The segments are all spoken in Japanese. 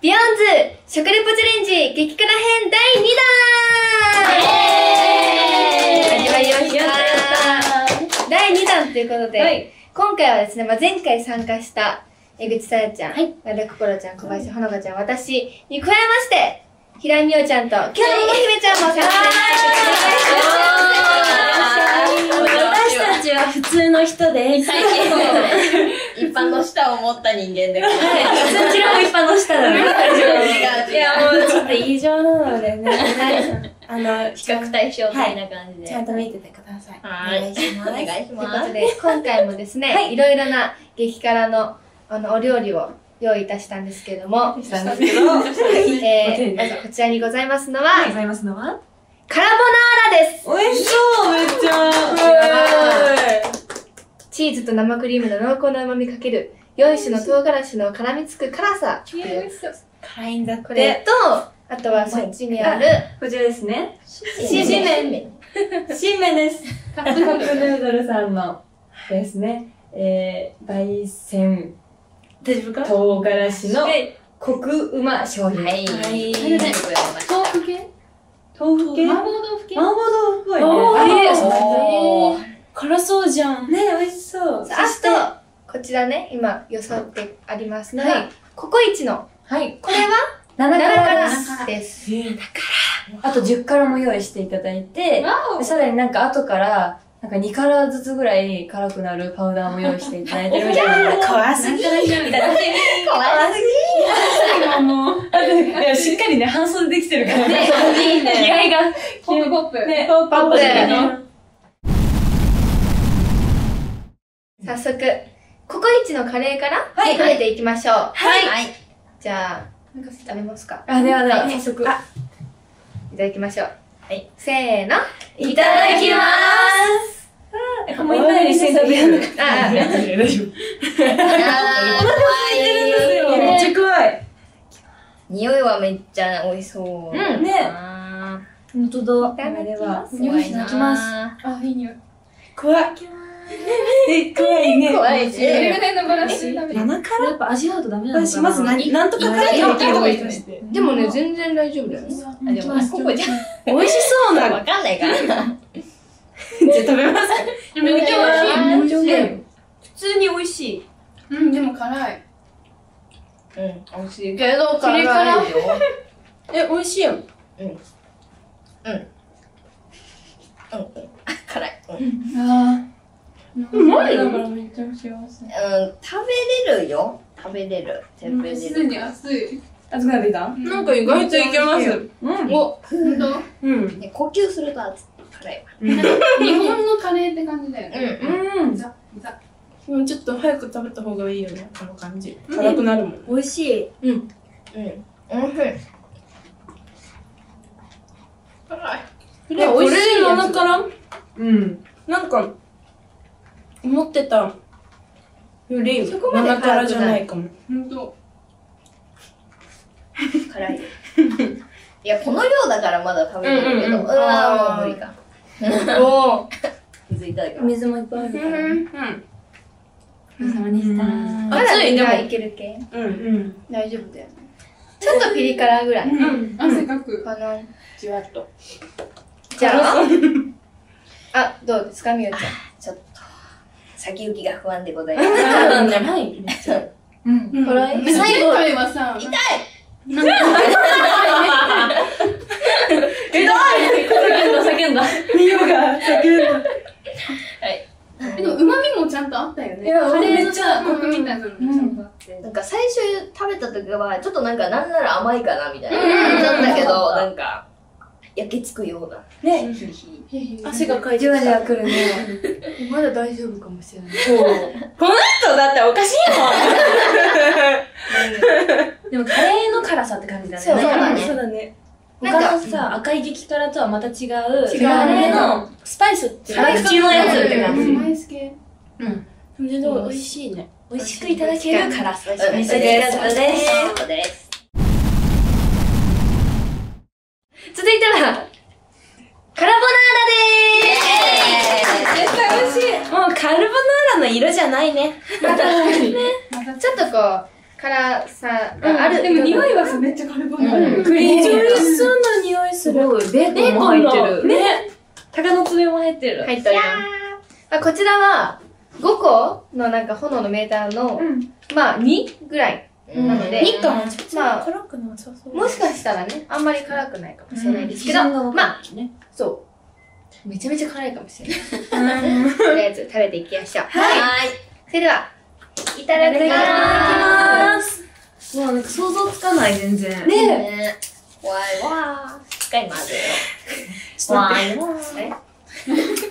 ビヨンズ食レポチャレンジ激辛編第2弾。始まりました第2弾ということで、はい。今回はですね、まあ、前回参加した江口さやちゃん、はい和田心ちゃん、小林ほのかちゃん、私に加えまして、平井美桜ちゃんと、今日のも姫ちゃんも参加私たちは普通の人です。一般の舌を持った人間で。そちらも一般の人だね。いや、もうちょっと異常なのでね。あの、比較対象的な感じで。ちゃんと見ててください。はい。お願いします。お願いしというこ。とで、今回もです。ね、い、ろいろな激辛のあのお料理を用意いたしたんですけれども、したんですけど、えー、こちらにございますのは、ございますのは？カラボナーラです美味しそうめっちゃチーズと生クリームの濃厚な旨味かける、4種の唐辛子の絡みつく辛さ。辛いんだって。これと、あとはそっちにある、こちらですね。しじ麺。新麺です。カップヌードルさんのですね。えー、焙煎大丈夫か？唐辛子のコクうま醤油。はい。はい。豆腐系？豆腐系？麻婆豆腐系？麻婆豆腐っぽいね。おー。辛そうじゃん。ね、美味しそう。あと、こちらね、今、よそってあります。のが、はい。ココイチの、はい。これは、7奈良辛。辛。です。あと10辛も用意していただいて、でさらになんか後から、なんか2辛ずつぐらい辛くなるパウダーも用意していただいてるみたいな。怖すぎみたいな。怖すぎもう。いや、しっかりね、半袖できてるからね。いいね。気合が。ポップポップ。ね、ポップアップ。早速、ココイチのカレーから、はい食べていきましょう。はい。はい。じゃあ、なんか食べますかあ、ではでは、早速。あいただきましょう。はい。せーの。いただきますあもう今より先食べるのか。あ、あ大丈夫。あい。めっちゃ怖い。匂いはめっちゃ美味しそう。うんね。あ本当だ。いただきますー、怖いいただきますなあ、いい匂い。怖い。え、怖いね。怖いぐらいのバラシ食べる。七辛？やっぱ味わうとダメなのかな私まず何、なんとか辛いて。でもね、全然大丈夫だよ。あ、でも、ここじゃ、美味しそうな。わかんないからな。じゃあ食べますかめっちゃ美味しい。普通に美味しい。うん、でも辛い。うん、美味しいけど、辛いよ え、美味しいよ。うん。うん。辛い。うん。あうまいだからめっちゃ幸せ。うん、食べれるよ。食べれる。食べれる。すでに熱い。熱くなってきた？なんか意外といけます。うん。お、ほんとうん。ね呼吸すると熱い。辛いわ。日本のカレーって感じだよね。うん。うん。ザ、ザ。でもちょっと早く食べた方がいいよね、この感じ。辛くなるもん。美味しい。うん。おいしい。辛い。え、美味しいやつ七辛うん。なんか、思ってたより、そこまで七辛じゃないかも。ほんと。辛い。いや、この量だからまだ食べれるけど、ううんうんうんわーもう無理か。おー。水いただきます。水もいっぱいあるから。うん。お疲れ様でした。まだい熱いでもいける系うん。うん。大丈夫だよね。ちょっとピリ辛ぐらい。うん。汗かく。かな。じわっと。じゃあ、あ、どうですか、みおちゃん。ちょっと、先行きが不安でございます。はい。うん。辛い？前回はさ、痛い。叫んだ、叫んだ。ミオが叫んだ。でも、旨味もちゃんとあったよね。い。やカレーのめっちゃさ、コクみたい。なのもちゃんとあって。なんか最初食べた時は、ちょっとなんかなんなら甘い。かなみたい。な感じだったけど、なんか、焼けつくような。ね。汗がかいてじわきた。じわくるね。まだ大丈夫かもしれない。そう。この人だっておかしいもん。でもカレーの辛さって感じだね。そうそうだねそうだね。他のさ、赤い激辛とはまた違う、違うねカレーのスパイスっていう辛口のやつって感じスパイス系。全然美味しいね。美味しくいただける辛さ。美味しかですったです。そうです。続いては、カラボナーラで絶対美味しい。もうカルボナーラの色じゃないね。ーすちょっとこう、辛さがある。でも匂いはさ、めっちゃカルボナーラ。クリーム。美味しそうな匂いする。ベーコンも入ってる。ね。鷹の爪も入ってる。入っております。まあ、こちらは、5個のなんか炎のメーターの、まあ、2ぐらいなので、日韓はまあ辛くなさそう。もしかしたらね、あんまり辛くないかもしれないですけど、まあ、ね。そう。めちゃめちゃ辛いかもしれない。とりあえず食べていきましょう。はい。それでは、いただきまます。もうなんか想像つかない、全然。ねねわーいわー。しっかり混ぜよ。わーいわー。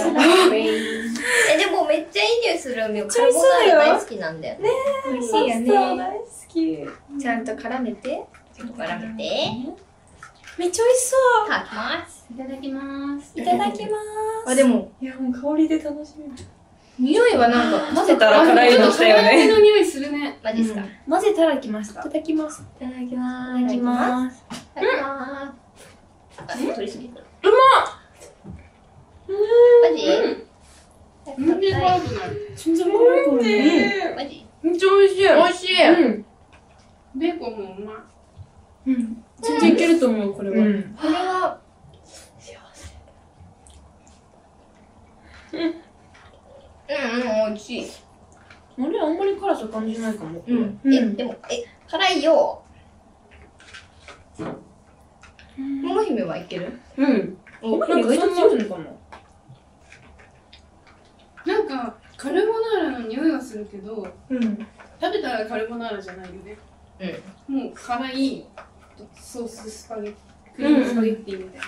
す。え、でもめっちゃいい匂いするみよ。カルボナーラ大好きなんだよ。ね。美味しいよね。大好き。ちゃんと絡めて。ちょっと絡めて。めっちゃ美味しそう。いただきます。いただきます。いただきまあ、でも、す。いや、もう香りで楽しみ。匂いはなんか、混ぜたら辛いのしたよね。の匂いするね。マジっすか？い混ぜたらきました。いただきます。いただきまいただきます。ただきます。あ、取りすぎた。うマジ全然辛くない。全然辛くない。マジめっちゃ美味しい。美味しい。うん。ベーコンもうまい。うん。全然いけると思う、これは。うん。これは、うんうん、美味しい。あれ、あんまり辛さ感じないかも。うん。え、でも、え、辛いよ。桃姫はいけるうん。おなんか意外と強いのかななんか、カルボナーラの匂いはするけど、うん。食べたらカルボナーラじゃないよね。もう辛いソーススパゲッティ、クリームスパゲッティみたいな。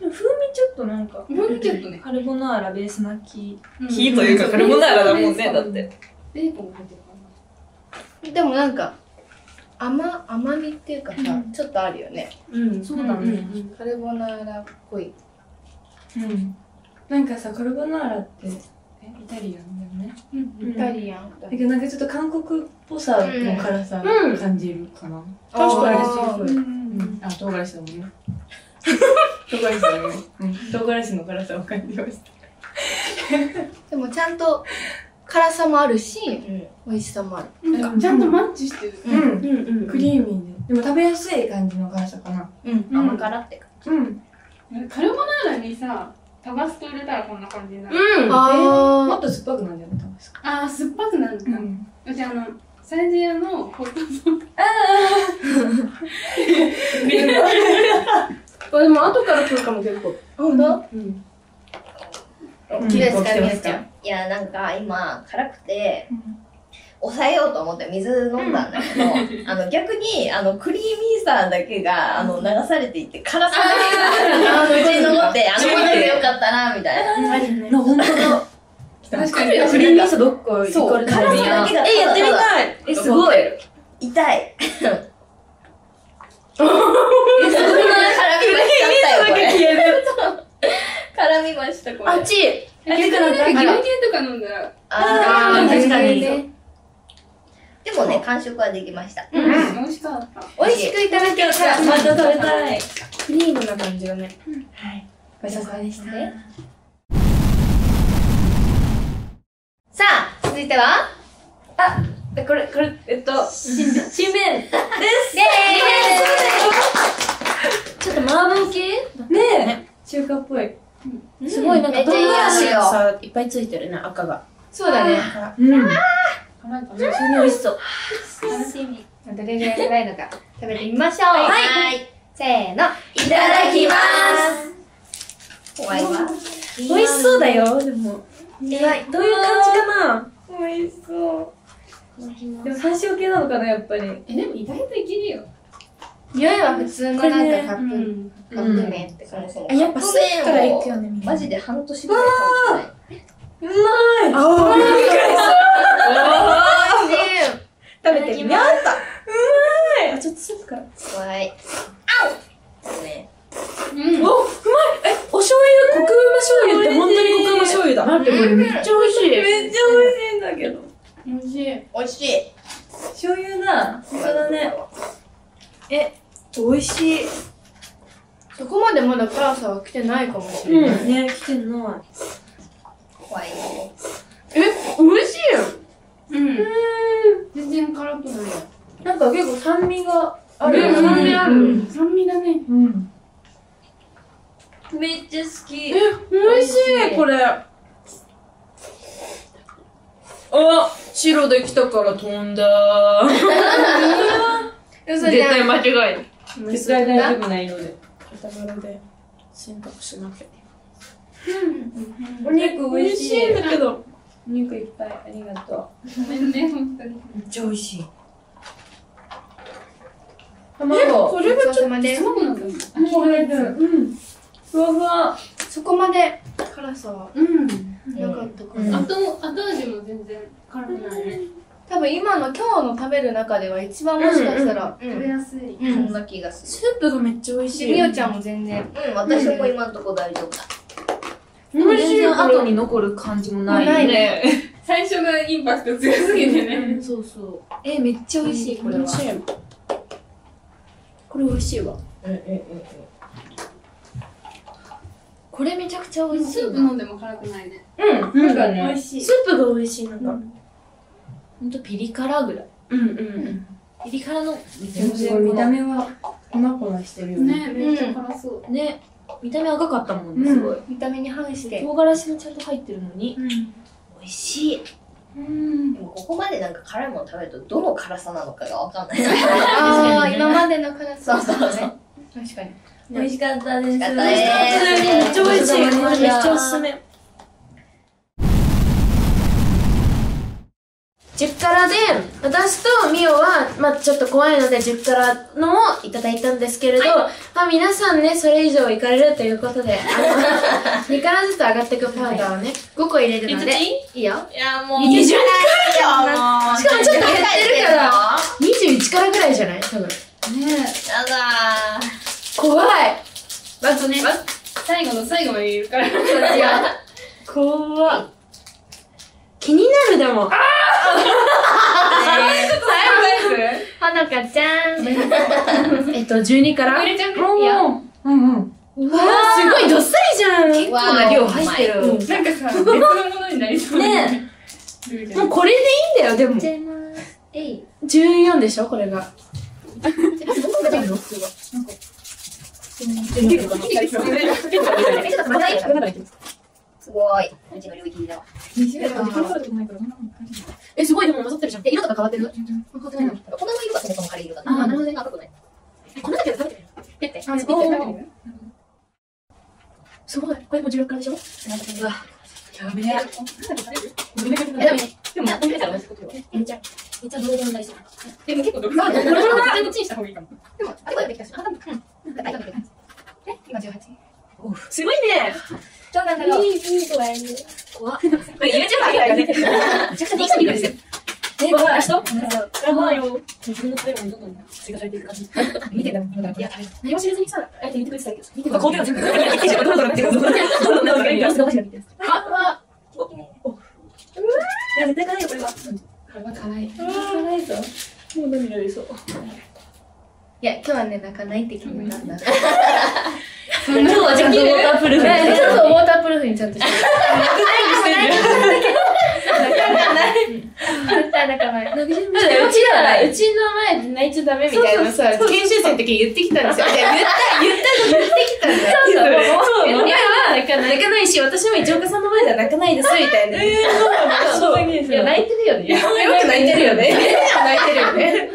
でも風味ちょっとなんか、風味ちょっとね。カルボナーラベースなき。うん火というかカルボナーラだもんね、だって。ベーコンが入ってるかでもなんか、甘、甘みっていうかさ、ちょっとあるよね。うん、そうだな。ね。カルボナーラっぽい。うん。なんかさ、カルボナーラって、えイタリアンだよね。うんイタリアン。だけどなんかちょっと韓国っぽさの辛さうん感じるかな。確かにあーすごい。うん。あ、唐辛子だもんね。唐辛子だもんね。うん。唐辛子の辛さを感じました。でもちゃんと辛さもあるし、うん。美味しさもある。なんかちゃんとマッチしてる。うん。うんうん。クリーミーで。でも食べやすい感じの辛さかな。うん。甘辛って感うん。カルボナーラにさ、タバスコ入れたらこんな感じになる。うん。もあっと酸っぱくなるんじゃない多分あー、酸っぱくなるんだ。うん。うちあの、サイのホットソース。あ、でも後から来るかも結構。ー、ほんとうん。うん綺麗ですか、みやちゃん。じ。いや、なんか今、辛くて、抑えようと思って水飲んだんだけど、あの逆に、あの、クリーミーさだけが、あの、流されていって、辛さだけが、あの、口に残って、あのままでよかったな、みたいな。な、ほんとだ。確かに。クリーミーさどっか行そう、かれた辛さだけが、え、やってみいたいえ、すごい。痛い。え、そんな絡みましたよ、これ。消える。絡みました、これ。あっち逆になんか牛乳とか飲んだら、あーあー確かにね。でもね、完食はできました。うん、美味しかった。美味しくいただけたら、また食べたい。クリームな感じがね。ごちそうさまでした。さあ、続いては、え、これ、これ、えっと、新麺。新麺イェーイちょっと麻婆系？ねえ。中華っぽい。すごいなんか唐辛子がさ、いっぱいついてるね、赤が。そうだね。うん。辛いかな普通に美味しそう。楽しみ。どれぐらい辛いのか食べてみましょう。はい。せーの。いただきます。怖いわ。美味しそうだよ、でも。えどういう感じかな美味しそう。でも山椒系なのかな、やっぱり。え、でも意外といけるよ。匂いは普通のなんかカップ、ん。カップ麺って感じ。あやっぱスープから行くよねマジで半年ぐらい食べてない。食べてみようあ、ちょっとスープから。怖い。あおね。うん。お、うまいえ、お醤油、コクうま醤油って本当にコクうま醤油だ。待って、これめっちゃめっちゃ美味しい。めっちゃ美味しいんだけど。美味しい。美味しい。醤油だ。本当だね。え、美味しい。そこまでまだ辛さは来てないかもしれない。うん。ね、来てない。怖い。え、美味しいよ。うん。全然辛くない。なんか結構酸味がある。うん酸味あるうん。酸味だね。うん。めっちゃ好き。美味しい、これ。あ、白できたから飛んだ。嘘じゃん。間違え絶対大丈夫ないので。た。豚バラで選択しなきゃ。お肉美味しい。んだけど。お肉いっぱい。ありがとごめんね、本当に。う。めっちゃ美味しい。え、卵。これがちょっと卵なんだ。うん。ふわふわ。そこまで辛さはうん。なかったか。後、後味も全然辛くないね。多分今の今日の食べる中では一番もしかしたら、うん食べやすい。うんそんな気がすスープがめっちゃ美味しでい。みおちゃんも全然。る。うん、私も今んとこ大丈夫だ。でも全然後に残る感じもない。ないね。最初がインパクト強すぎてね。そうそう。え、めっちゃ美味しい、これは。これ美味しいわ。これめちゃくちゃ美味しいスープ飲んでも辛くないね。うん。なんかね、美味しいスープが美味しい、なんか。ほんとピリ辛ぐらい。うんうんピリ辛の、見た目は粉々してるよね。ね、めっちゃ辛そう。ね、見た目赤かったもんね、すごい。見た目に反して。唐辛子もちゃんと入ってるのに。うん美味しい。でもここまでなんか辛いもの食べるとどの辛さなのかがわかんない。ああ、今までの辛さ。そうそうそうね。確かに。美味しかったです。美味しかったですめっちゃ美味しい。めっちゃおすすめ。め10辛で、私とミオは、まあちょっと怖いので10辛のをいただいたんですけれど、まあ皆さんね、それ以上いかれるということで、あの、2辛ずつ上がっていくパウダーをね、5個入れるので、いいよ。いや、もう。20辛いよ。しかもちょっと減ってるから21辛ぐらいじゃない？多分。ねやだ怖いあとね、最後の最後まで言うから。怖い。気になるでも。あほのかちゃん。えっと、12から？もううんうん。うわー、すごいどっさりじゃん。結構な量入ってる。なんかさ、別のものになりそう。ねえ。もうこれでいいんだよ、でも。えい。14でしょ、これが。すごい。うちの領域だわ。え、すごい、でも混ざってるじゃん。え、色とか変わってる？粉の色がそもそもカレー色だね。あーなるほど全然赤くない。この中で食べてみるペッて。あ、ペッておーすごい。これも16からでしょ？うわ。やべえ。え、でも。めっちゃ、めっちゃでも結構チンした方がいいかも。でも、あできたし。あ、うん。大丈夫です。え今18。すごいね。ちょうどなんだろう。いい、いい子がいる。怖っ。これ YouTube あげたらね。めちゃくちゃ人気見るんですよ。え、これ、人やばいよ。自分のプレイもどんどん追加されていく感じ。見てたもん。いや、何も知らずにさ、あえて見てくれてたけど、見てた。工程が全部、どんどんどんどんどんどんどんどんどんどんどんどんどんどんどんあ、お、お。いや、絶対辛いよ、これは。これは辛い。辛いぞ。もう涙出そう。いや、今日はね、泣かないって決めたんだ。今日はちゃんとウォータープルーフちょっとウォータープルーフにちゃんとしてる。絶対泣かない。うちら、うちの前で泣いちゃダメみたいなさ、研修生の時に言ってきたんですよ。いや言った、言ったの言ってきたんだよ。そうそう。いや、泣かない。泣かないし、私も一岡さんの前では泣かないです、みたいな。えー、そう。いや、泣いてるよね。よく泣いてるよね。泣いてるよね。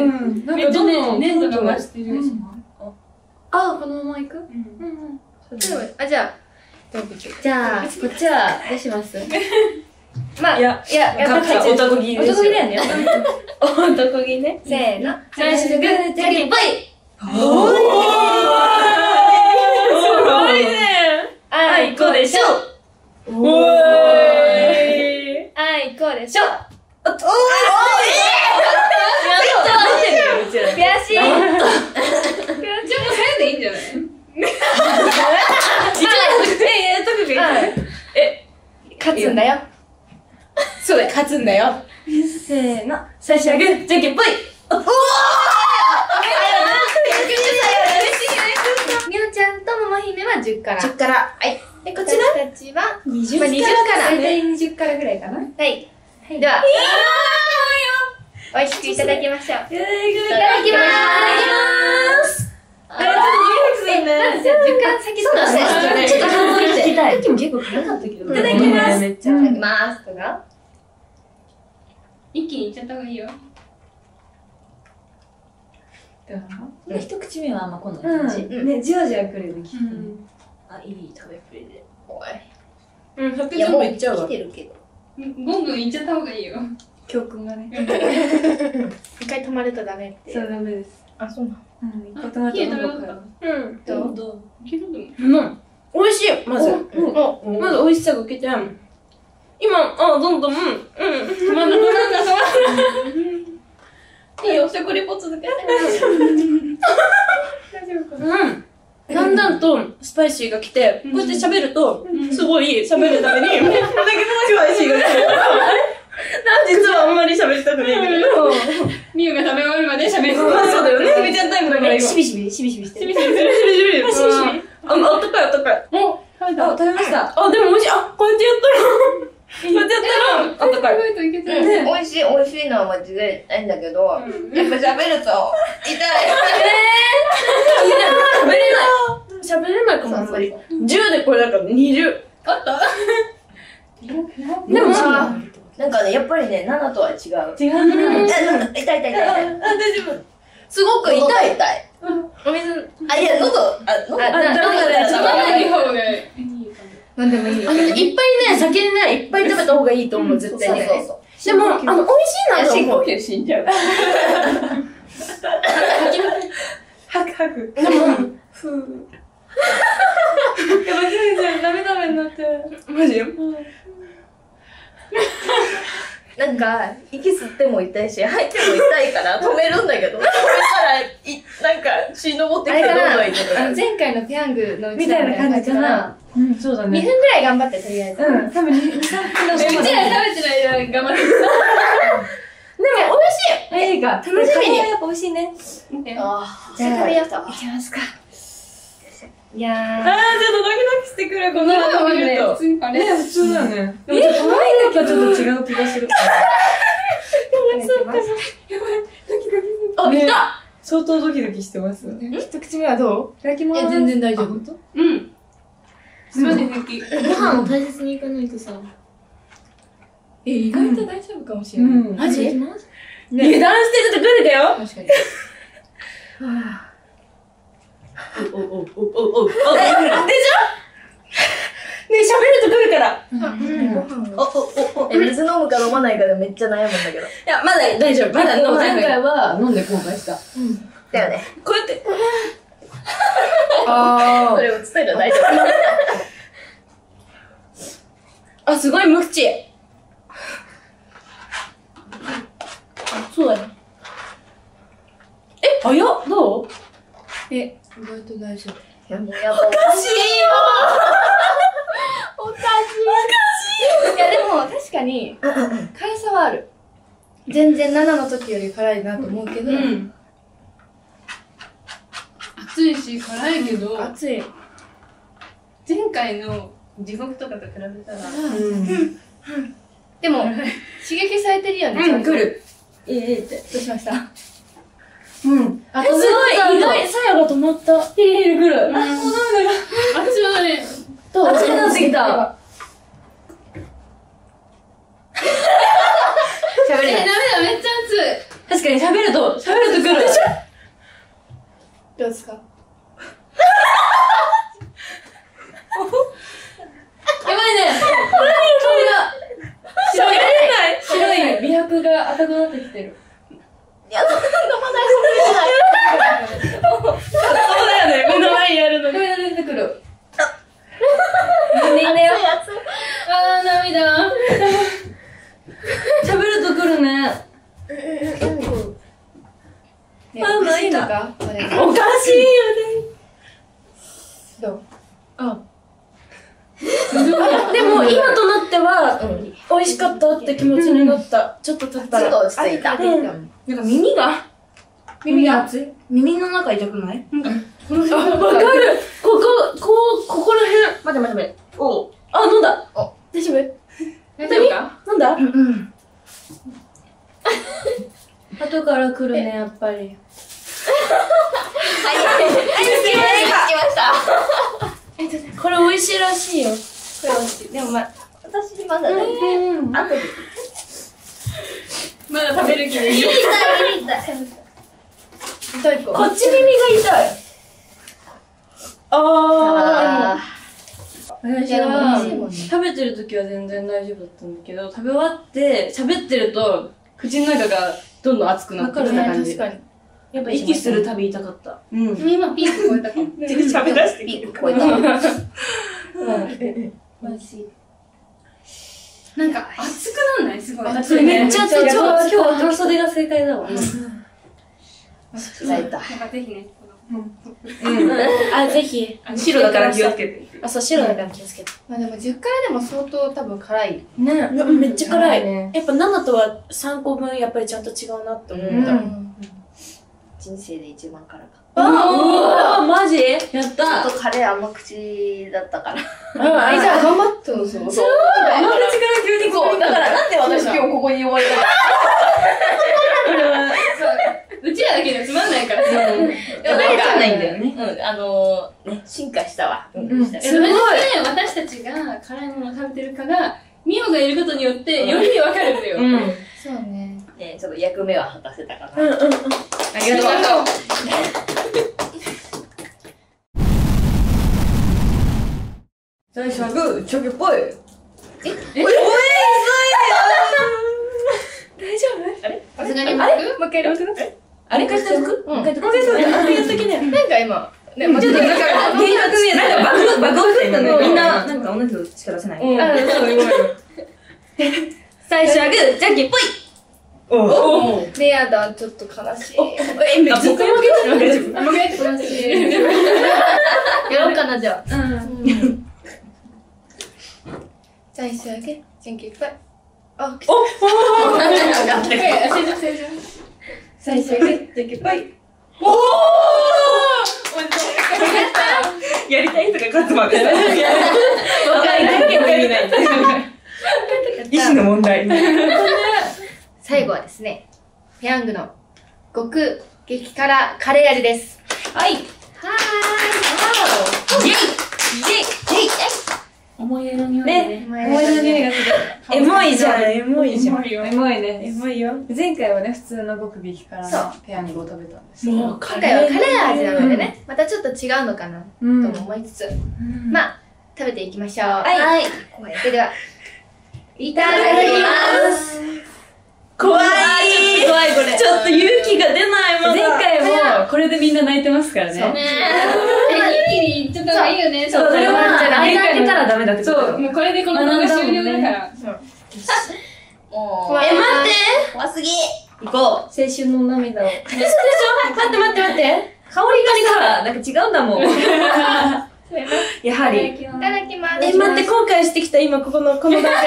うん。なんめっちゃね、粘粘度が増してるし。あ、このまま行く？うんあ、じゃあ、じゃあ、こっちは、どうします？まあ、いや、いや、やっぱり男気男気だよね。男気ね。せーの。最初のグー、じゃんけんぽいおーすごいねあいこでしょおーい。あい、こうでしょおい。ー、っよ、う。悔しい。ちょでいいんじゃない、え、やっとくえ、勝つんだよ。そうだ、勝つんだよ。せーの、最初はグー、じゃんけんぽいおー早く姫は10から。10から。はい。で、こちら？私たちは、20まあ、20から。大体20からぐらいかな。はい。では、美味しくいただきましょう。いただきまーすあ、ちょっと匂いね。じゃあ、時間先そうだねちょっと感想聞きたい。さっきも結構辛かったけど。いただきます。いただきますとか一気にいっちゃった方がいいよ。一口目はあんまこんなう感じ。ん。ね、じわじわくるよね、きっとね。あ、いい食べっぷりで。おいうん、100いやもういっちゃうわ来。てるけどゴングンいっちゃった方がいいよ。教訓がね。一回止まるとダメって。そう、ダメです。あそうなの？うん、一個トマト冷えたの方かららよかっ。うん。どう？どう？た。けどでも。うん。美味しいまず。おまず美味しさが受けて、今、あ、どんどん、うん、うん、止まんなくなった。いいよ、食レポ続けて。大丈夫かうん。だんだんとスパイシーが来て、こうやって喋ると、すごい喋るために、だけどスパイシーが来るから、あれ実はあんまり喋りたくないんだけど、ミユが食べ終わるまで喋る。そうだよね。みちゃんタイムだから今。しびしび、しびしびしてる。しびしびしびしびしび。あ、あったかいあったかい。お食べた。あ、食べました。あ、でも美味しい。あ、こうやってやったら、こうやってやったら、あったかい。美味しい美味しいのは間違いないんだけどやっぱ喋ると痛い。喋れない。喋れないかも、あんまり。10でこれだからね、20。あった？でも、なんかねやっぱりね7とは違う。違う痛い痛い痛い。大丈夫。すごく痛い。痛い。お水、あいや喉あ喉あな喉い方がいいかも。飲んでもいいよあ。のね、いっぱいね、先にね、いっぱい食べた方がいいと思う、絶対に。そうそうそうでも、あの、美味しいなと思う。吸死んじゃうハクハク。でも、ふう。やばい、ひめちゃん、ダメダメになってる。マジ？なんか息吸っても痛いし吐いても痛いから止めるんだけど止めたらいなんか血昇ってきたらな、どんどん痛くなるあの前回のペヤングのうちみたいな感じかな。うん、そうだ2分ね。ぐらい頑張って、とりあえず。うん、多分2、3分のうちら食べてない間頑張ってる。ええか。楽しみに。やっぱ美味しいね。あじゃあ、食べやったわいきますか。いやあー、ちょっとドキドキしてくる、この生後見ると普。通にあれね、普通だよね。でもちょっと前だけちょっと違う気がする。ー、そうか。あ、来た相当ドキドキしてます？い一口目はどただきます。う全然大丈夫。うん。すまん平気。ご飯を大切にいかないとさ。え、意外と大丈夫かもしれない。うん。マジ？ね油断してると来るだよ確かに。おおおおおおおでしょ？ねえ、喋ると来るから。おおおえ水飲むか飲まないかでめっちゃ悩むんだけどいや、まだ大丈夫。まだ飲まない前回は飲んで後悔した。だよねこうやって。あそれを伝える大丈あ、すごい無口。そうだよ。え、早っどう？ー。え、意外と大丈夫。夫いやもうやっぱおかしいいや、でも、確かに、辛さはある。全然7の時より辛いなと思うけど、うん。暑いし辛いけど、熱い。前回の地獄とかと比べたら、でも、刺激されてるよね、うん来る。ええって。どうしました？うん。あすごい、意外、さやが止まった。ピリピリ来る。私はね、どう熱くなってきた。喋れない。えダメだ、めっちゃ確かに喋ると、喋ると来る。どうですか？やばいね。顔が。白い。白い美白が赤くなってきてる。いや飲まないそうだよね。目の前にやるのに。涙出てくる。熱い熱い熱い。あー、涙。喋ると来るね。ね、あおかしいの泣か？おかしいよね。どう？でも、今となっては、美味しかったって気持ちになった。ちょっと経ったら。ちょっと落ち着いた。うんなんか耳が、耳が。熱い？耳の中痛くない？あ、わかる。ここ、こう、ここら辺。待って待って待って。お。あ、飲んだ。大丈夫？か？飲んだ？うんうん。後から来るね、やっぱり。はい、はい、はい、着きました。これ美味しいらしいよ。これ美味しい。でもまあ、私まだね、うん。後で。まだ食べる気でいい。痛い、痛い。どういこっち耳が痛い。ああ私は食べてる時は全然大丈夫だったんだけど、食べ終わって喋ってると、口の中がどんどん熱くなってきた感じ。かに。ー。やっぱ息するたび痛かった。うん。今ピーク超えたかも。喋らせてピーク超えた。美味しい。なんか熱くなんない？すごい。熱いねめっちゃ熱い。今日袖が正解だわ。伝えた。なんかぜひね、あ、ぜひ。白だから気をつけて。あ、そう、白だから気をつけて。まあでも10回でも相当多分辛い。ね。めっちゃ辛い。ね。やっぱ7とは3個分やっぱりちゃんと違うなって思った。うん人生で一番辛かっああマジ？やったた。ちょっとカレー甘口だったから。あえ、じゃあ頑張ったのそう。そう。甘口から急にこう。だからなんで私今日ここに呼ばれたの？うちらだけじゃつまんないからさ。でもなんかないんだよね。うん、あのー、ね、進化したわ。うん、すごい私たちが辛いものを食べてるから、ミオがいることによって、より分かるんだよ。うん。そうね。ね、ちょっと役目は果たせたかな。うんうんうん。ありがとう。最初はグー、チョキっぽい。さすがにもう一回やるあれ？かしておく？うん。一回やっときね。なんか今、ね、ちょっとなんか、原爆見えなんかバグ、バグを振ったのみんな、なんか同じのしか出せない。うん。あ、そう、今 最初はグー、じゃんけんぽいおねやだ、ちょっと悲しい。え、めっちゃ負けてる。もう一回やってほしい。やろうかな、じゃあ。うん。最初だけ、じゃんけんぽい。あ、来 最初はグー、じゃんけんぽい。やりたい人が勝つまで。若いじゃんけんも意味ない。意思の問題。最後はですね、ペヤングの極激辛カレー味です。はい。はイェイイェイイェイ思い出の匂いね、ね。思い出の匂いがする。エモいじゃん。エモいじゃん。エモいね。エモいよ。前回はね、普通のごく激辛のペヤングを食べたんですけど。もうい。今回はカレー味なのでね、またちょっと違うのかなとうんも思いつつ、まあ、食べていきましょう。はいそれでは、いただきます。怖い怖いこれ。ちょっと勇気が出ないまだ前回もこれでみんな泣いてますからね。そうねえ、一気に言っちゃった方がいいよね。そう、それは、間開けたらダメだってそう。もうこれでこの動画終了だから。もう、え、待って怖すぎ行こう。青春の涙を。待って待って待って香りがさ、なんか違うんだもん。やはり。いただきます。え、待って、後悔してきた、今、ここの、この段階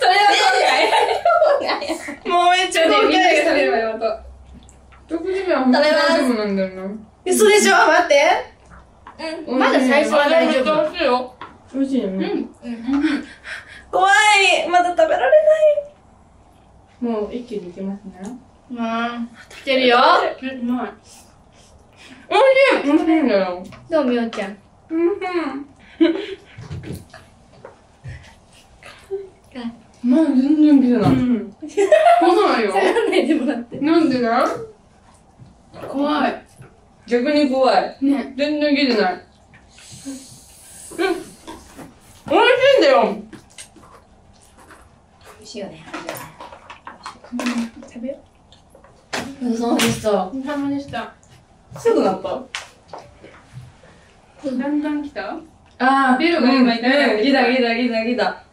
それはで。もうめっちゃ後今回。みんなで食べ悔ればよと。食事は本当に大丈夫なんだよな。嘘でしょ？待って。まだ最初は大丈夫。美味しいよ。美味しいよね。怖いまだ食べられない。もう一気にいきますね。うん。来てるよ。うまい。美味しいんだよ。どうみおちゃん。まあ全然来てない。そうなのよ。なんででもらって。なんでだ怖い。逆に怖い。ね。全然来てない。美味しいんだよ。美味しいよね。ごちそうさまでした。お疲れ様でした。すぐなった？だんだん来た？ああ、ベロが今痛いからうん、ギダギダギダギダ。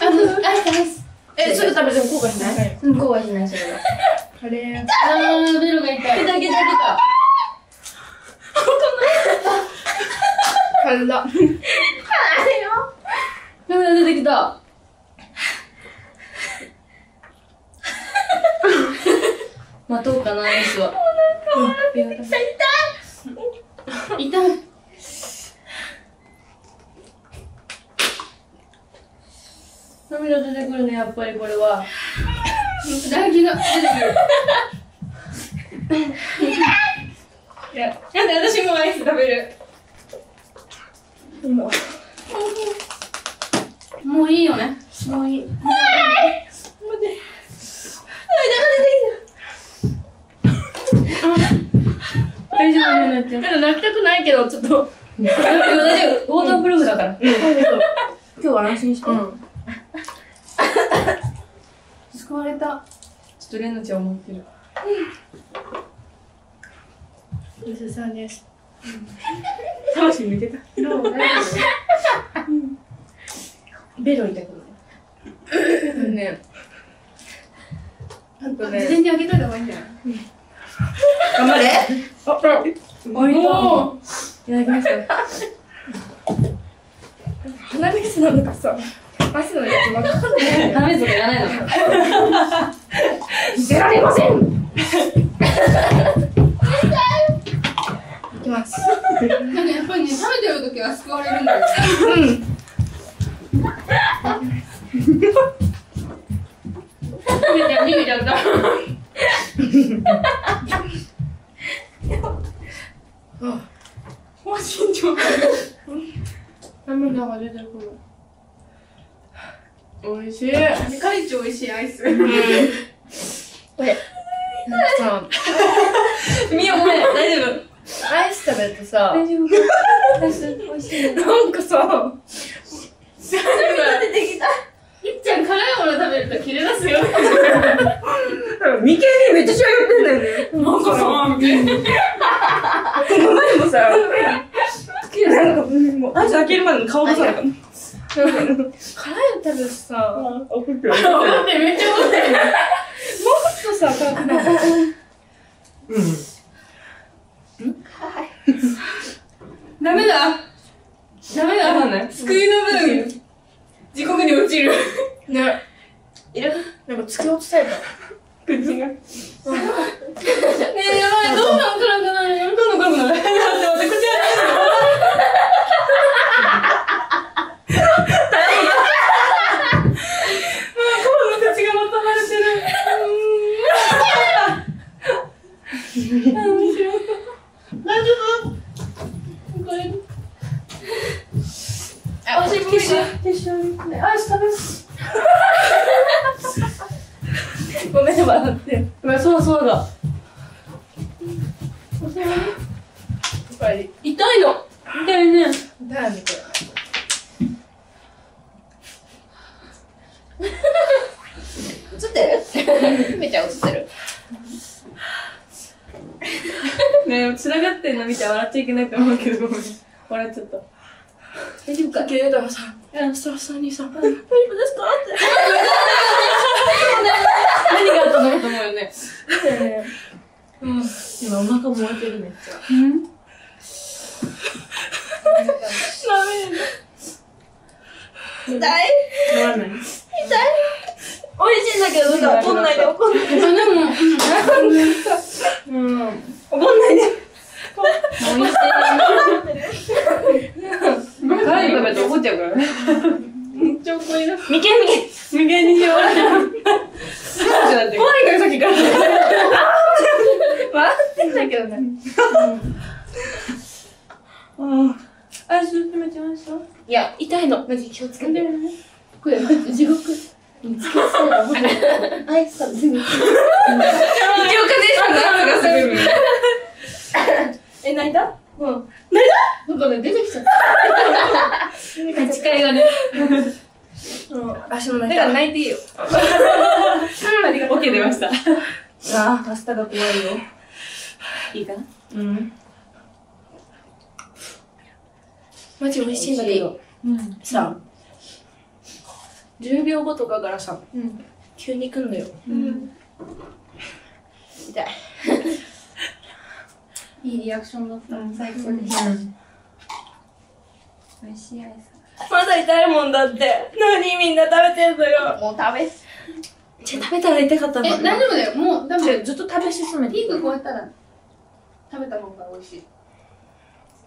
あ、もう、あ、です。え、すぐ食べても後悔しない？うん、こうはしない、それは。カレー。あー、ベロが痛い。ギダギダギダ。辛っ。涙出てきた。待とうかな、アイスは。痛い。涙が出てくるね、やっぱりこれは。唾液が出てくる。いや、なんで私もアイス食べる？もう。いいよね。もういい。大丈夫になって。なんか泣きたくない。けど、ちょっと。大丈夫。ウォータープルーフだから。今日は安心して。救われた。ちょっとレナちゃん思ってる。薄さんです。魂抜けた。どう？大丈ベロ痛くない？ね。あと夫事前にあげといた方がいいんじゃない？頑張れおいと。いただきました。鼻水なのかさ、汗のやつわかんない。鼻水とかいらないの。出られませんいきます。なんかやっぱりね、食べてる時は救われるんだよ。逃げちゃう、逃げちゃった。もう慎重。涙が出てくる。美味しい。世界一美味しいアイス。さ、みよごめん、大丈夫。アイス食べるとさ、大丈夫。アイス、美味しいね。なんかさ、いっちゃん辛いもの食べると切れ出すよ。眉間にめっちゃしわ寄ってんだよね。なんかさ、みたいな。この前もさ、なんかもうアイス開けるまでの顔がさ、なんか辛いの食べるとさ、怒ってる。もって、めっちゃ怒ってる。とさ、辛くないダメだ。ダメだ。ね。救いの分、地獄に落ちる。ね。いる？なんか突き落とされた。口が。ねえ、やばい、どんどん辛くなるよ。どんどん辛くなる。待って、待って、口口がまた腫れてる。大丈夫これ。あ、ティッシュ。ティッシュねアイス食べる。ごめん、笑って。ごめん、そうだそうだ。おかえり。痛い。の。痛い。ね。だよね、これ映ってるめちゃん映ってる。ねえ、繋がってんの見て笑っちゃいけないと思うけど、ごめん。笑っちゃった。大丈夫かけれたらさ、スタッフさんにさ、大丈夫ですかって。何があったの？と思うよね。今、お腹燃えてる、めっちゃ。痛いならない？痛い美味しいんだけど、なんか怒んないで、怒んないで。でも、うん。怒ん。ないで。辛いの食べると怒っちゃうから。めっちゃ怒りだす。眉間、眉間。無限にしよう。怖いからさっきから。笑ってん。だけどね。うん。あ、ちょっとめちました。いや、痛いの。マジ気をつけて。これ、地獄。アイス食べてみて。一応風さんの圧がすごい。え、泣いた？うん。なんかね、出てきちゃった。がね。うん。足も泣いた。泣いていいよ。ありがとう。OK 出ました。あー、明日が怖いよ。いいかな？うん。マジ美味しいんだけど。うん。さ、10秒後とかからさ、急に来んのよ。痛い。いいリアクションだった。最高でした。美味しいアイス。まだ痛いもんだって。何みんな食べてんのよ。もう食べ。じゃ食べたら痛かったのえ、大丈夫だよ。もう、多分、ずっと食べ進めて。ピーク超えたら、食べた方が美味しい。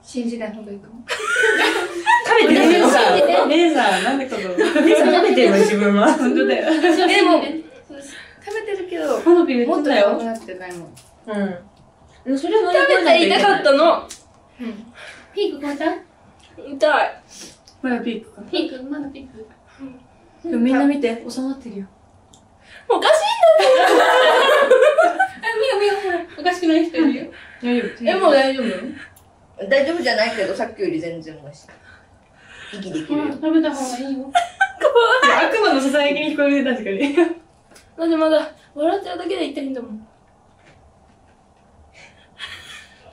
信じない方がいいかも。食べてるレーザー。レーザー、なんでこと。レーザー食べてるの、自分は。本当だよ。でも、食べてるけど、花火言もっとくなってないもん。うん。それ乗り食べて痛かったの。ピーク超えた痛い。まだピークか。ピークまだピーク。でもみんな見て、収まってるよ。おかし あ、みよみよ、ほら、おかしくない人いるよ。大丈夫。い。え、もう大丈夫？大丈夫じゃないけど、さっきより全然マシ。息できるよ。食べた方がいいよ。悪魔のささやきに聞こえるね、確かに。なんでまだ、笑ってるだけで痛いんだもん。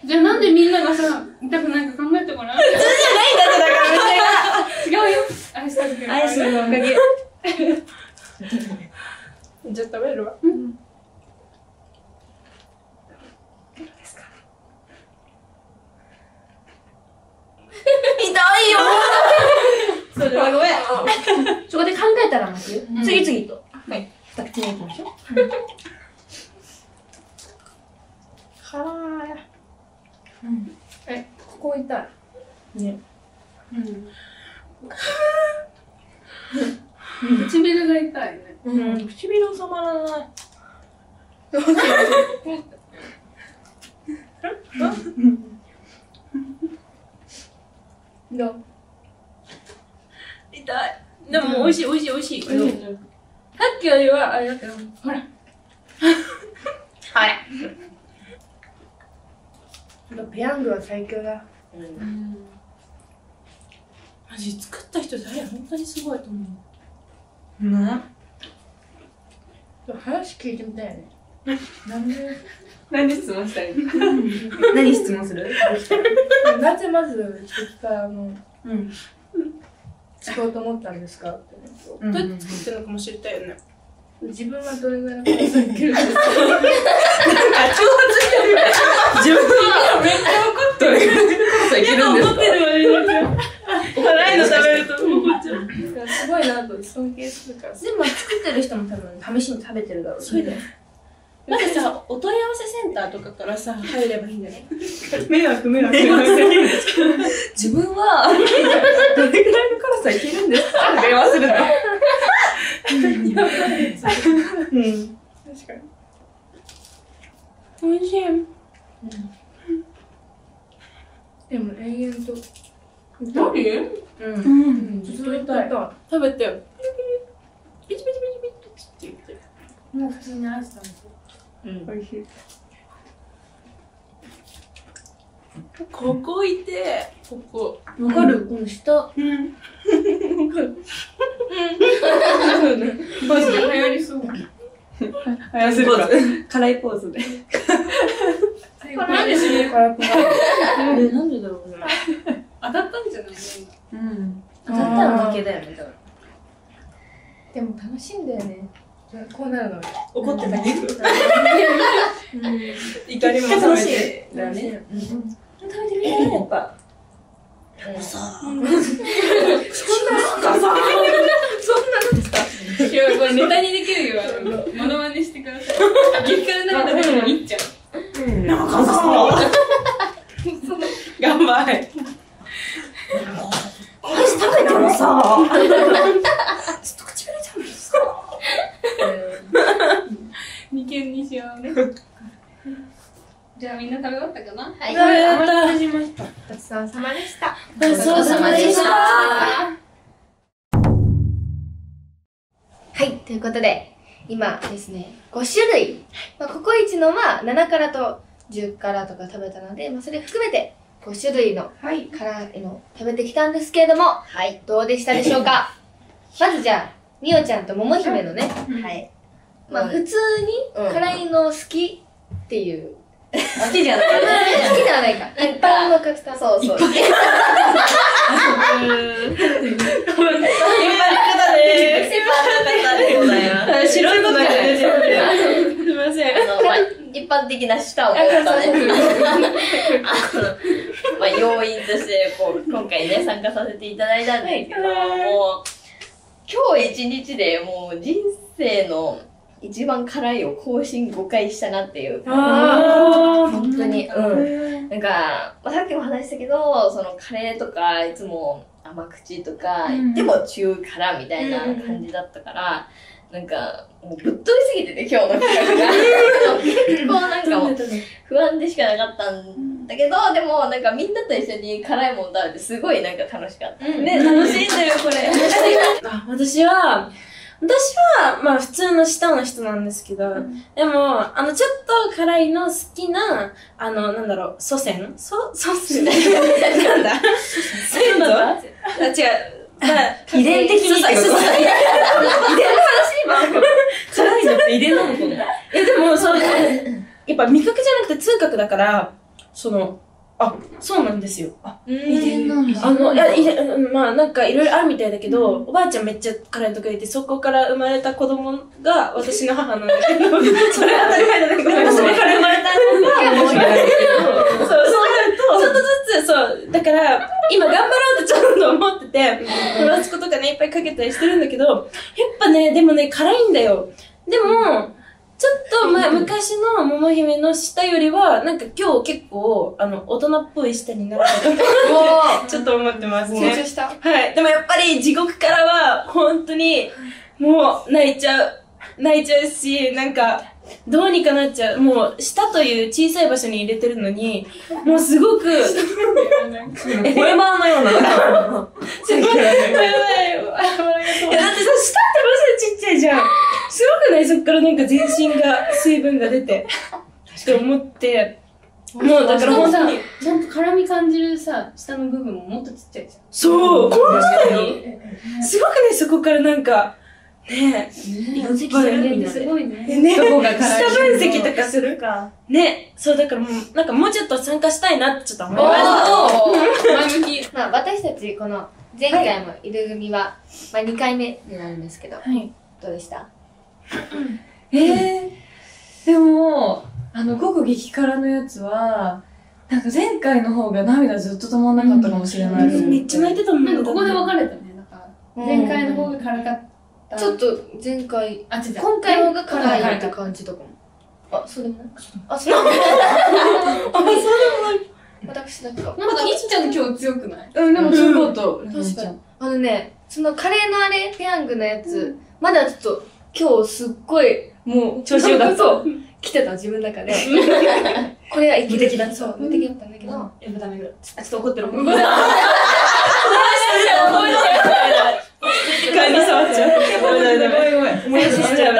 じゃあなんでみんながさ、痛くないか考えてごらん。じゃないんだって、だから違うよ。愛してあげるから。アイスのおかげ。じゃあ食べるわ。痛いよそれはごめん。そこで考えたら待つよ。次々と。はい。二口目いきましょう。はーえ、ここ痛い。唇が痛いね。うん、唇収まらない。どう痛い。でも、美味しい、美味しい、美味しい。さっきよりは、あれだけど、ほら。ペヤングは最強だ。マジ、作った人誰本当にすごいと思う。な話聞いてみたいね。なんで、何質問したい？何質問する？なぜまず、激辛の、うん。作ろうと思ったんですかってね。どうやって作ってるのかも知りたいよね。自分はどれぐらいの辛さいけるんですか自分はめっちゃ怒ってる。いけるんですか怒ってるわね。辛いの食べると怒っちゃう。すごいなと尊敬するから。でも作ってる人も多分試しに食べてるだろうし。そうだよ。なんかさ、お問い合わせセンターとかからさ、入ればいいんじゃない迷惑、迷惑。自分は、どれぐらいの辛さいけるんですか電話するの。うん。確かに。美味しい。でも永遠と。何？うん。うん。ずっと痛い。食べてよ。ピチピチピチピチって言って。もう普通にアイスなんですよ。うん。美味しい。ここいて、ここ。わかる？この下。うん。マジで流行りそう。あやするか。辛いポーズで。なんで尻辛くなるえ、なんでだろうね。当たったんじゃない？ね。うん。当たったら負けだよね、だから。でも楽しいんだよね。こうなるの。怒ってたけど。怒りも冷めて。だよね。食べてみてやっぱ。いや、これネタにできるよ。モノマネしてください。激辛なら食べてもいいじゃん。なん。かさ、頑張れ。食べてもさ、二軒にしようね。じゃあみんな食べ終わったかな？はい。やった。ごちそうさまでした。ごちそうさまでした。はい、ということで、今ですね、5種類。まあ、ココイチのは7辛と10辛とか食べたので、まあ、それ含めて5種類のはい。辛いの食べてきたんですけれども、はい。どうでしたでしょうか？まずじゃあ、みおちゃんともも姫のね、はい。まあ普通に辛いの好きっていう。好きじゃない。好きではないか。一般の方。そうそう。今だね。でございます。白いことなんか出てる。すみません。あの、まあ、一般的な舌を持ったね。あの、まあ、要因として、こう、今回ね、参加させていただいたんですけど、もう、今日一日でもう人生の一番辛いを更新5回したなっていう。あ本当に、うん。なんか、まあ、さっきも話したけど、そのカレーとか、いつも甘口とか、うんでも中辛みたいな感じだったから、なんか、もうぶっ飛びすぎてて、今日の企画が。結構なんかもう不安でしかなかったんだけど、でもなんかみんなと一緒に辛いもの食べて、すごいなんか楽しかった。ね、楽しいんだよ、これ。あ私は、私は、まあ普通の舌の人なんですけど、でも、あの、ちょっと辛いの好きな、あの、なんだろう、祖先？祖、祖先？なんだ？先祖？あ、違う。まあ遺伝的に遺伝の話今。辛いのって遺伝なのかないや、でも、そう、やっぱ味覚じゃなくて痛覚だから、その、あ、そうなんですよ。あ、遺伝なんだ。あの、いや、まあ、なんかいろいろあるみたいだけど、おばあちゃんめっちゃ辛いとか言って、そこから生まれた子供が私の母なんだけど、それは当たり前だけど、そこから生まれたのが、そう、そうなると、ちょっとずつ、そう、だから、今頑張ろうってちょっと思ってて、フランス語とかね、いっぱいかけたりしてるんだけど、やっぱね、でもね、辛いんだよ。でも、ちょっと、まあ、昔の桃姫の舌よりは、なんか今日結構、あの、大人っぽい舌になったと ちょっと思ってます成ね。長したはい。でもやっぱり地獄からは、本当に、もう泣いちゃう。泣いちゃうし、なんか、どうにかなっちゃう。もう、舌という小さい場所に入れてるのに、もうすごく、ポエマーのような。やばいよ。いや、だってさ、舌ってマジでちっちゃいじゃん。すごくない？そっからなんか全身が、水分が出て。って思って、もうだから本当に。ちゃんと辛み感じるさ、下の部分ももっとちっちゃいじそう、本当に。すごくね、そこからなんか、ねえ。分析するみんなゃん。すで。ごいね。ね、どこが辛い？下分析とかする？か。ね、そうだからもう、なんかもうちょっと参加したいなってちょっと思いました。前向き。まあ、私たち、この、前回も井戸組は、まあ、2回目になるんですけど、はい。どうでした？えー、でも、あの、ごく激辛のやつは、なんか前回の方が涙ずっと止まんなかったかもしれないと思って。めっちゃ泣いてたもんなんかここで分かれたね。なんか、前回の方が。が辛かった。ちょっと、前回、あ、違う違う。今回の方が辛辛いいって感じとかも。あ、そうでもないあ、そうでもない。私なんか、なんか、いっちゃん今日強くない？うん、でも強かった。確かに。あのね、そのカレーのあれ、ペヤングのやつ、まだちょっと、今日すっごい、もう、調子良かったそう。来てた、自分の中で。これは無敵だったそう、無敵だったんだけど、え、ダメぐらい。あ、ちょっと怒ってる。ちゃう。ダメダメダメ。ごめんごめん。思い出しちゃう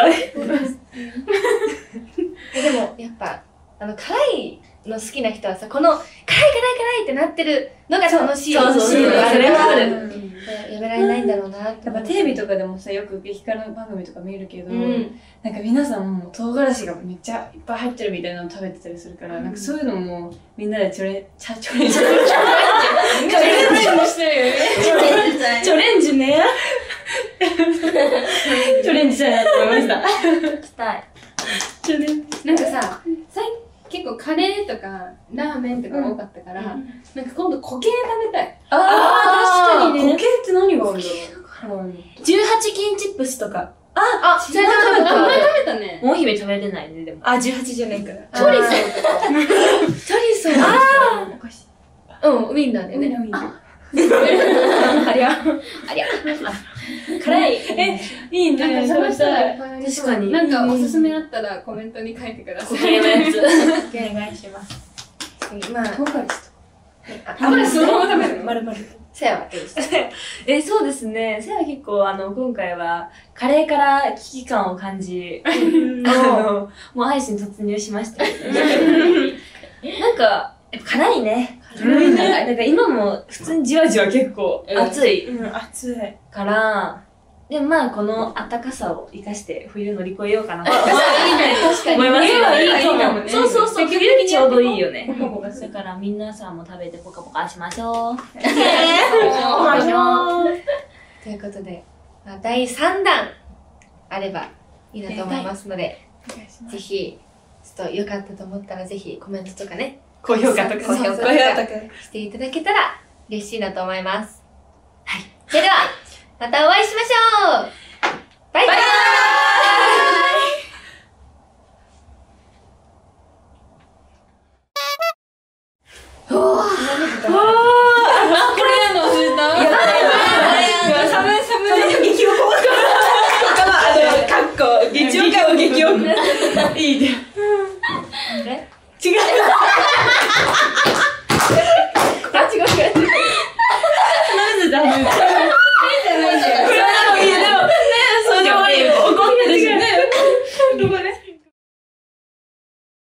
でも、やっぱ、あの、辛いの好きな人はさ、この、辛い辛い辛いってなってるのが楽しい。そうそうそうそれはある。る。やめられないんだろうなって。やっぱテレビとかでもさ、よく激辛番組とか見るけど、うん。なんか皆さんも唐辛子がめっちゃいっぱい入ってるみたいなの食べてたりするから、なんかそういうのもみんなでチョレ、チャチョレンジ。チョレンジチョレンジね。チョレンジしたいなと思いました。したい。チョレンジ。なんかさ、最結構カレーとかラーメンとか多かったから、なんか今度固形食べたい。あー確かにね固形って何があるんだろう？18金チップスとか。あ、じゃあ、食べた。前食べたね。もう姫食べれないね、でも。あ、18じゃないから。チョリソーとか。チョリソー。ああうん、ウィンナーでね。ありゃ。ありゃ。辛い。え、いいね。なんしたらい確かになんかおすすめあったらコメントに書いてください。お願いします。まあ、唐辛子あ、これそのまま食べるのまるまる。せやはどうでしたえ、そうですね。せや結構、あの、今回は、カレーから危機感を感じ、あの、もう配信突入しました。なんか、やっぱ辛いね。辛いね。なんか今も普通にじわじわ結構暑いうん、熱い。から、でもまあこの暖かさを生かして冬乗り越えようかなと 確かに。思います冬はいいかそうもねそうそうそう、冬にちょうどいいよね。だから皆さんも食べてポカポカしましょう。ましょう。ということで、まあ、第3弾あればいいなと思いますので、ぜひ、ちょっと良かったと思ったらぜひコメントとかね、高評価とか高評価。していただけたら嬉しいなと思います。はい。それでは、またお会いしましょうバイバイこれやの忘れた寒い寒い。ん違う あ、違う違う違う。なんでだ